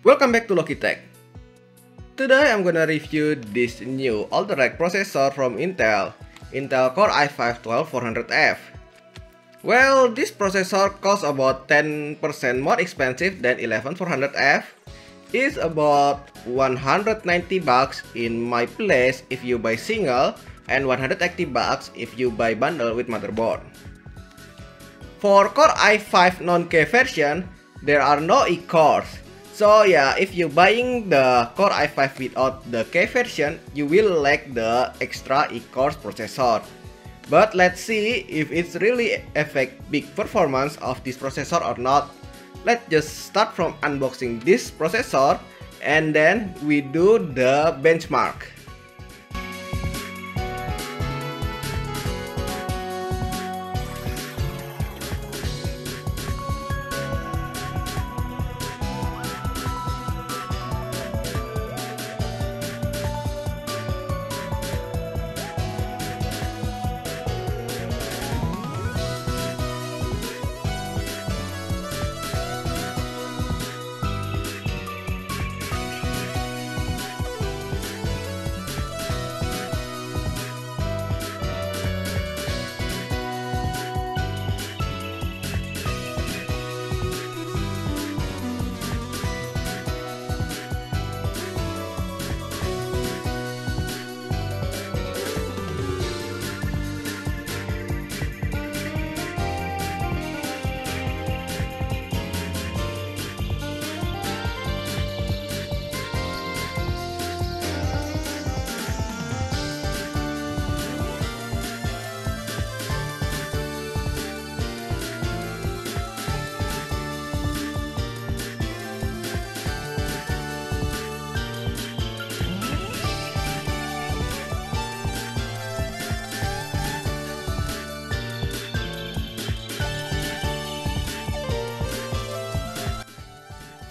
Welcome back to Loki Tech. Today I'm gonna review this new Alder Lake processor from Intel, Intel Core i5-12400F. Well, this processor costs about 10% more expensive than 11400F. It's about 190 bucks in my place if you buy single and 180 bucks if you buy bundle with motherboard. For Core i5 non-K version, there are no E-cores, so yeah, if you buying the Core i5 without the K version, you will lack the extra E-cores processor. But let's see if it's really affect big performance of this processor or not. Let's just start from unboxing this processor and then we do the benchmark.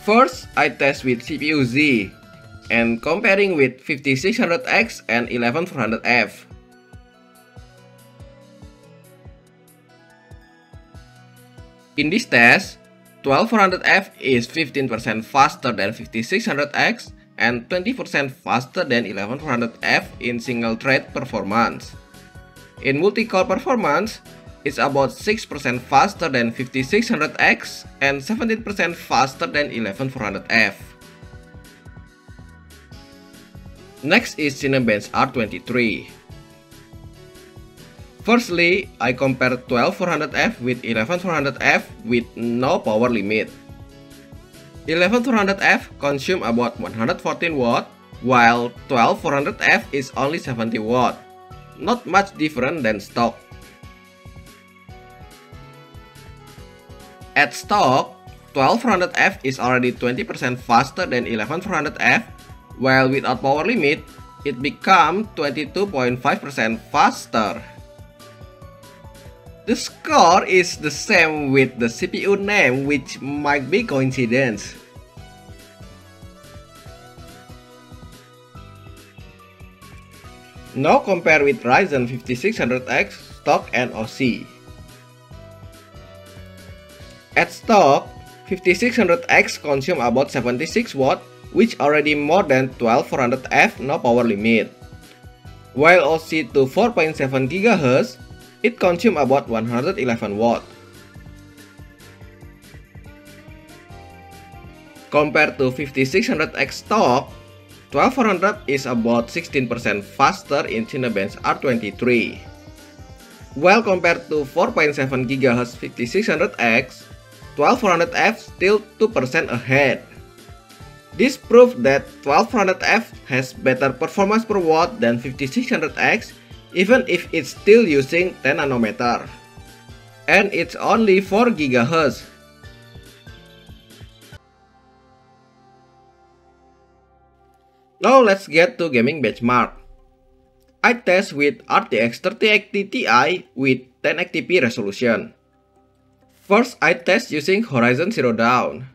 First, I test with CPU Z and comparing with 5600X and 11400F. In this test, 12400F is 15% faster than 5600X and 20% faster than 11400F in single thread performance. In multi-core performance, it's about 6% faster than 5600X and 17% faster than 11400F. Next is Cinebench R23. Firstly, I compare 12400F with 11400F with no power limit. 11400F consume about 114 watt, while 12400F is only 70 watt. Not much different than stock. At stock, 12400F is already 20% faster than 11400F, while without power limit, it becomes 22.5% faster. The score is the same with the CPU name which might be coincidence. Now compare with Ryzen 5600X stock and OC. At stock, 5600X consume about 76 watt, which already more than 12400F no power limit. While OC to 4.7 GHz, it consume about 111 watt. Compared to 5600X stock, 12400 is about 16% faster in Cinebench R23. While compared to 4.7 GHz 5600X, 12400F still 2% ahead. This proves that 12400F has better performance per watt than 5600X even if it's still using 10 nanometer. And it's only 4 GHz. Now let's get to gaming benchmark. I test with RTX 3080 Ti with 1080p resolution. First, I test using Horizon Zero Dawn.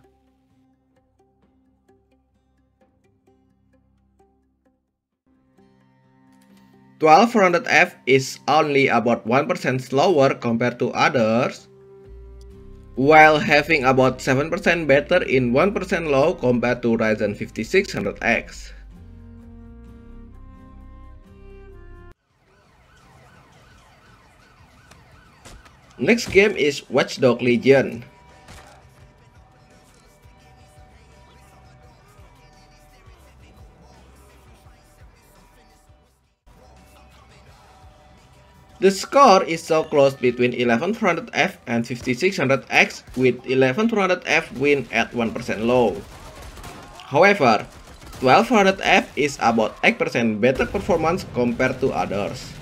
Twelve hundred F is only about 1% slower compared to others. while having about 7% better in 1% low compared to Ryzen 5600X. Next game is Watch Dogs Legion. The score is so close between 11400F and 5600X with 11400F win at 1% low. However, 1200F is about 8% better performance compared to others.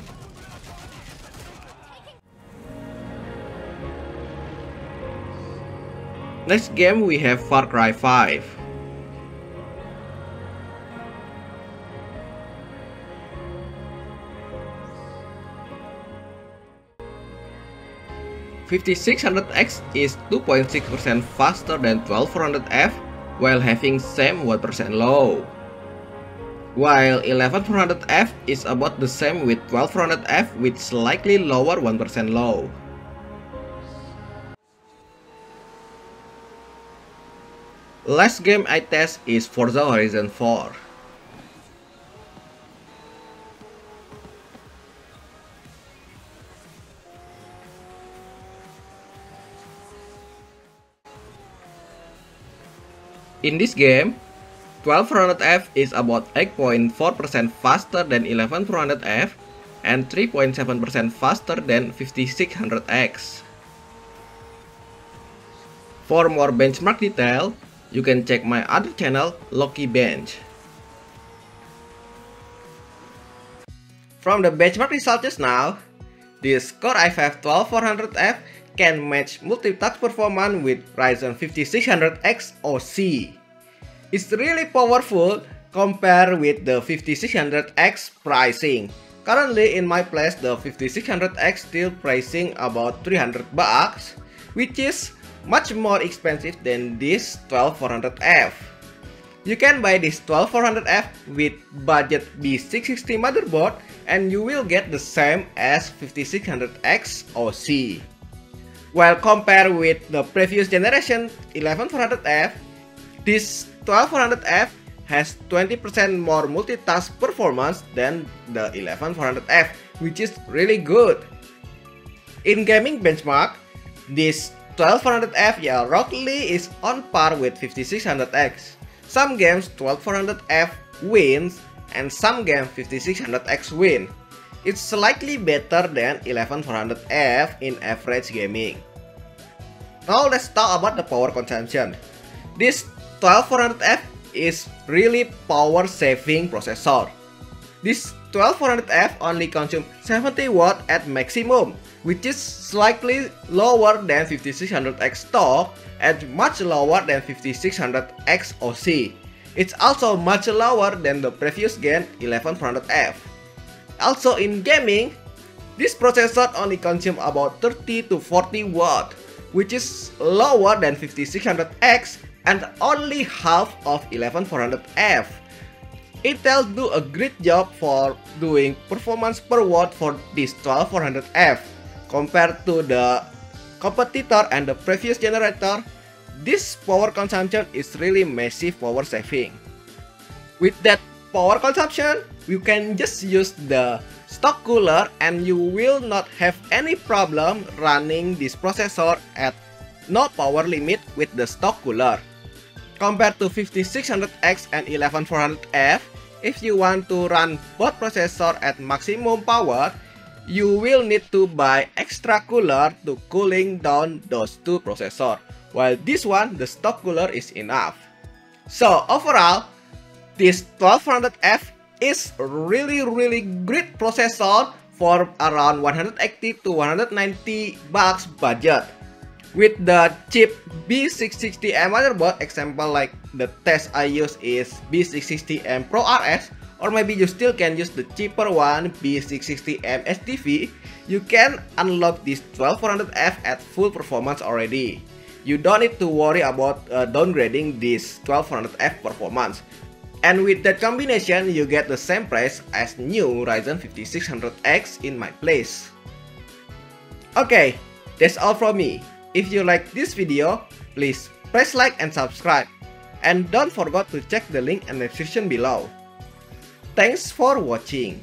Next game we have Far Cry 5. Fifty-six hundred X is 2.6% faster than 1200F while having same 1% low. While 11400F is about the same with 1200F with slightly lower 1% low. Last game I test is Forza Horizon 4. In this game, 1200F is about 8.4% faster than 11400F and 3.7% faster than 5600X. For more benchmark detail, you can check my other channel, Loki Bench. From the benchmark results just now, this Core i5 12400F can match multitask performance with Ryzen 5600X OC. It's really powerful compared with the 5600X pricing. Currently in my place the 5600X still pricing about 300 bucks, which is much more expensive than this 12400F. You can buy this 12400F with budget B660 motherboard and you will get the same as 5600X OC. While compared with the previous generation 11400F, this 12400F has 20% more multitask performance than the 11400F, which is really good. In gaming benchmark, this 1200F yeah roughly is on par with 5600X. Some games 1200F wins and some games 5600X win. It's slightly better than 11400F in average gaming. Now let's talk about the power consumption. This 12400F is really power saving processor. This 12400F only consumes 70 watt at maximum which is slightly lower than 5600X stock and much lower than 5600X OC. It's also much lower than the previous gen 11400F. Also in gaming, this processor only consumes about 30 to 40 watt, which is lower than 5600X and only half of 11400F. Intel do a great job for doing performance per watt for this 12400F. Compared to the competitor and the previous generator, this power consumption is really massive power saving. With that power consumption, you can just use the stock cooler and you will not have any problem running this processor at no power limit with the stock cooler. Compared to 5600X and 11400F, if you want to run both processor at maximum power, you will need to buy extra cooler to cooling down those two processor. While this one, the stock cooler is enough. So overall, this 1200F is really really great processor for around 180 to 190 bucks budget. With the chip B660M motherboard, example like the test I use is B660M Pro RS, or maybe you still can use the cheaper one B660M STV, you can unlock this 1200F at full performance already. You don't need to worry about uh, downgrading this 1200F performance. And with that combination, you get the same price as new Ryzen 5600X in my place. Okay, that's all from me. If you like this video, please press like and subscribe. And don't forget to check the link in the description below. Thanks for watching.